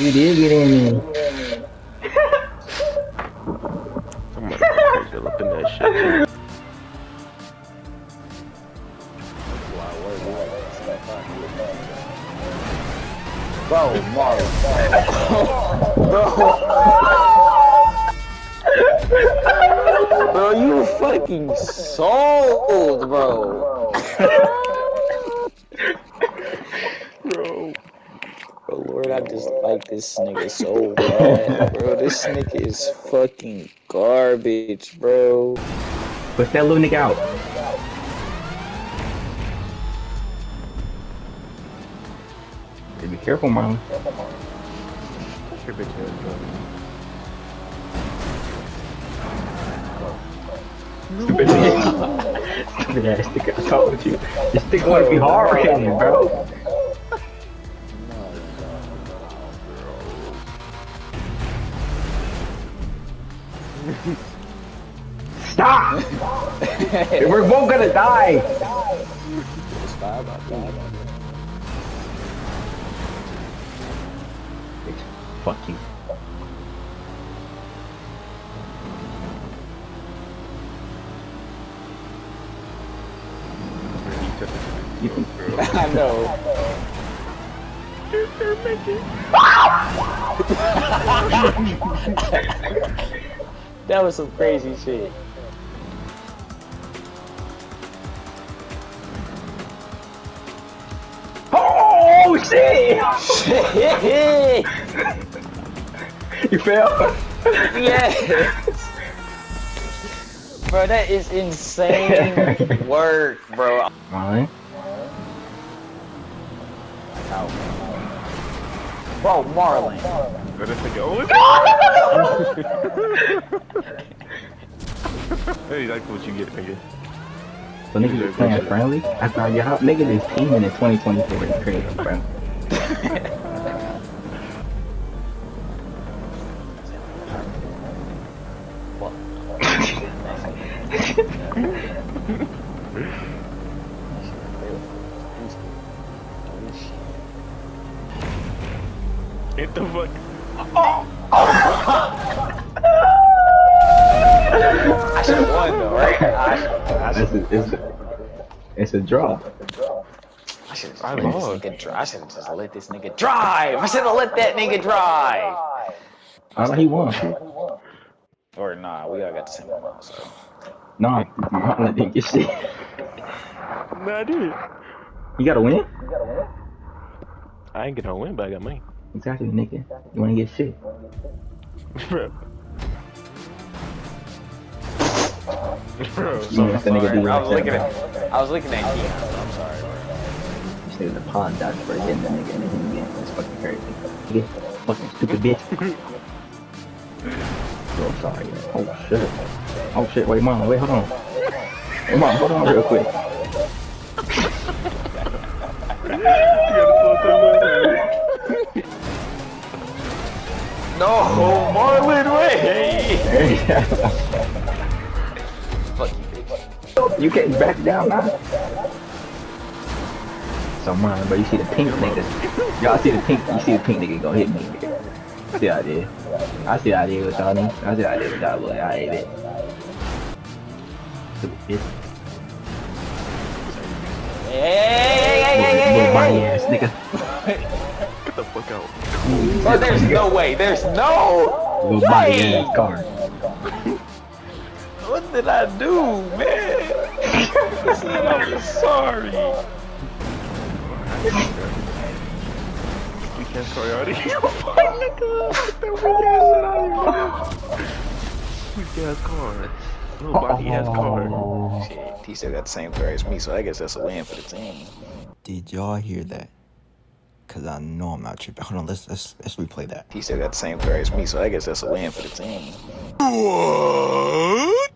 You did get in still up in that shit. Bro, Marlon. bro. bro, you fucking sold. Bro. Oh Lord, I just like this nigga so bad, bro. This nigga is fucking garbage, bro. Push that little nigga out. Hey, Be careful, Marlon. Your bitch ass, bro. Stupid ass nigga, I told you. This nigga wanna be hard hitting, bro. Stop! We're both gonna die! It's five by five. Fuck you. You think I know. That was some crazy shit. Oh shit! You fell? yes. Bro, that is insane work, bro. Alright. Bro, Marlon. Bro, this nigga, oh, Hey, that's what you get, nigga. So niggas is playing friendly? I thought y'all niggas is teaming in 2024 is crazy, bro. Get the fuck. I should have won though, right? I This is, it's, it's a draw. should have I let this nigga drive. I should have just let this nigga drive. I should have let that nigga drive. I know he won. Or nah, we all got the same amount. So. Nah, Marlon didn't get shit. Nah, I did. You gotta win? I ain't get no win, but I got money. Exactly, nigga. You wanna get shit. Bro. Bro. You want that nigga I was looking at, I was looking at Keion. I'm sorry. bro. This nigga's apologize for hitting the nigga and hitting again. That's fucking crazy. Nigga, fucking stupid bitch. Oh, sorry. man. Oh, shit. Oh, shit. Wait, mom. Wait, hold on. Hey, mom, hold on real quick. No, Marlon, wait. Fuck you, bitch. you can't back down now. So, mom, but you see the pink nigga. Y'all see the pink, you see the pink nigga go hit me. See how I did. I see how I did with y'all. I see how I did with y'all boy. I ate it. Stupid bitch. Hey, hey, hey, hey, hey, Little body hey, ass nigga. Get the fuck out. hey. Bro, there's no way. There's no Little way. ass. What did I do, man? I said I'm sorry. You can't call already. Nigga, that weak ass shit out of here. Weak ass car. Little body ass car. Shit, he still got the same car as me, so I guess that's a win for the team. Did y'all hear that? Cause I know I'm not tripping. Hold on, let's let's let's replay that. He still got the same car as me, so I guess that's a win for the team. What?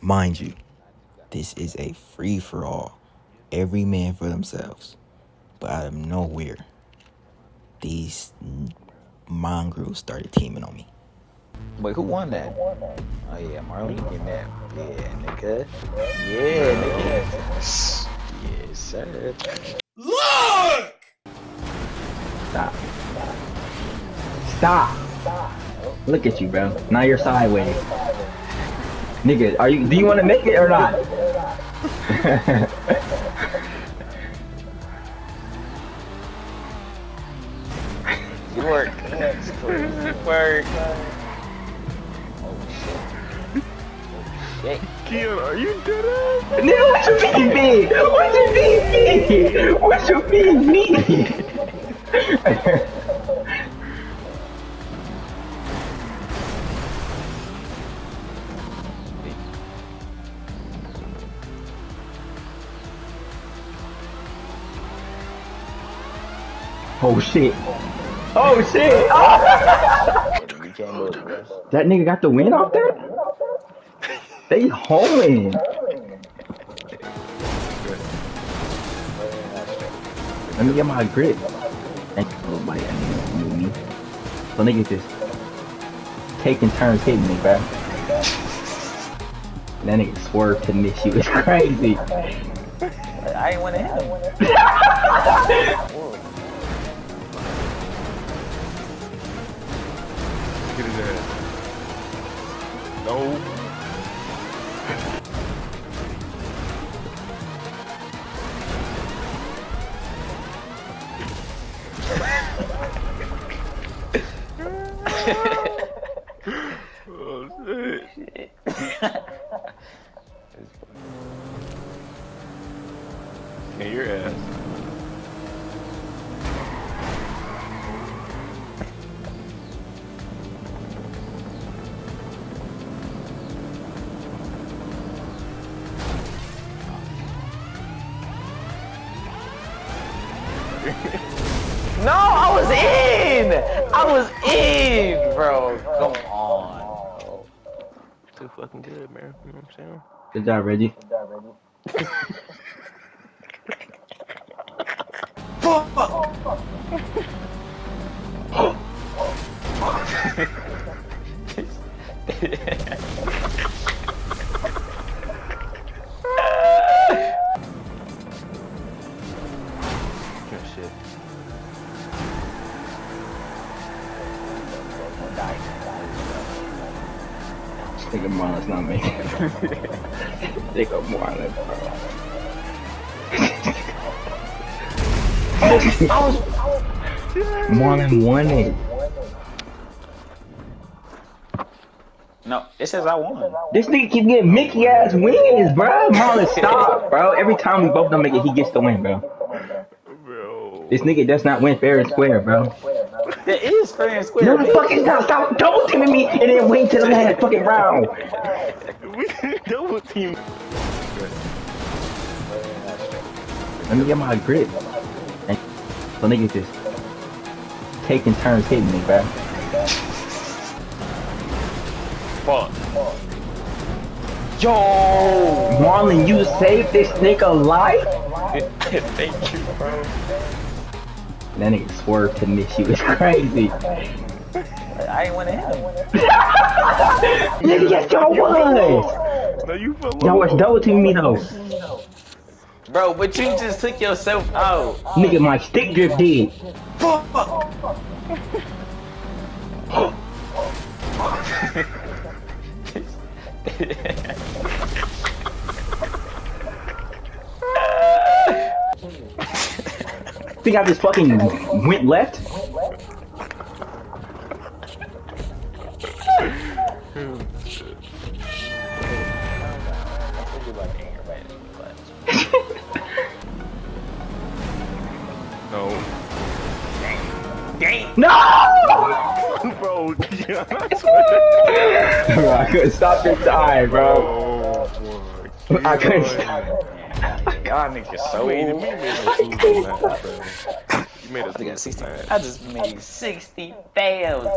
Mind you, this is a free for all. Every man for themselves. But out of nowhere, these n- mongrels started teaming on me. Wait, who won that? Oh yeah, Marlon getting that. Yeah, nigga. Yeah, nigga. Yes, sir. Stop. stop. Look at you, bro. Now you're sideways. Nigga, are you? Do you want to make it or not? Good work. Good work. Oh shit. Oh shit. Keion, are you dead ass? Nigga, what you mean me? What you mean me? What you mean me? Oh shit. Oh shit. Bro. That nigga got the win off that? They homing. Let me get my grip. Ain't nobody knew me. So niggas just taking turns hitting me, bro. That nigga swerved to miss you. It's crazy. I ain't want to hit him. Get his ass. No. Oh shit. Get your ass. No, I was in. I was in, bro. Come on. bro. Too fucking good, man. You know what I'm saying? Good job, Reggie. Good job, Reggie. fuck! Good shit. Nigga Marlon's not making it. Nigga Marlon, bro. Marlon won it. No, it says I won. This nigga keep getting Mickey ass wins, bro. Marlon, stop, bro. Every time we both don't make it, he gets the win, bro. Bro. This nigga does not win fair and square, bro. There is fair and square. No, the fuck is not. Stop double teaming me and then wait till the last fucking round. We double team. Let me get my grip. And so niggas just taking turns hitting me, bro. Fuck. Yo! Marlon, you saved this nigga life? Thank you, bro. That nigga swerved to miss you. It's crazy. I ain't want to hit him. Nigga, yes, y'all was. No, you fell Y'all was double teaming me though. Bro, but you just took yourself out. Nigga, my stick grip did. Fuck! Think I just fucking went left? No. No! bro, Keion, I. Bro, I couldn't stop this time, bro. Oh. I couldn't stop. Y'all niggas so mean, we made us lose the match, bro. You made us I got 60. the. I just made 60,000.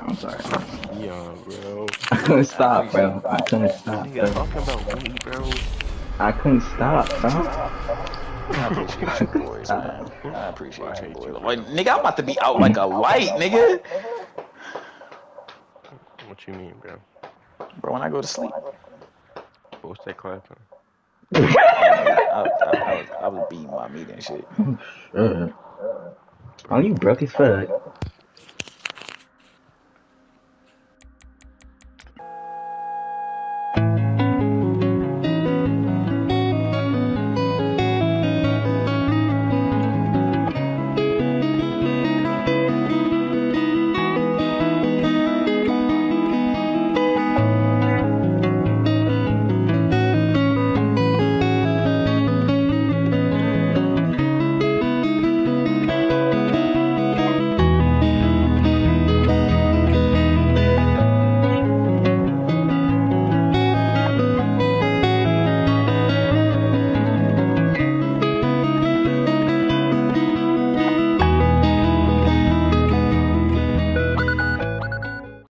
I'm sorry. Keion, bro. I couldn't stop, bro. I couldn't stop, Nigga, bro. talking about me, bro. I couldn't stop, bro. I appreciate you boys, man. I appreciate you boys. Like, nigga, I'm about to be out like a light, nigga. What you mean, bro? Bro, when I go to sleep, What's that clapping? I, I, I, was, I was beating my meat and shit. Uh, oh, you broke as fuck.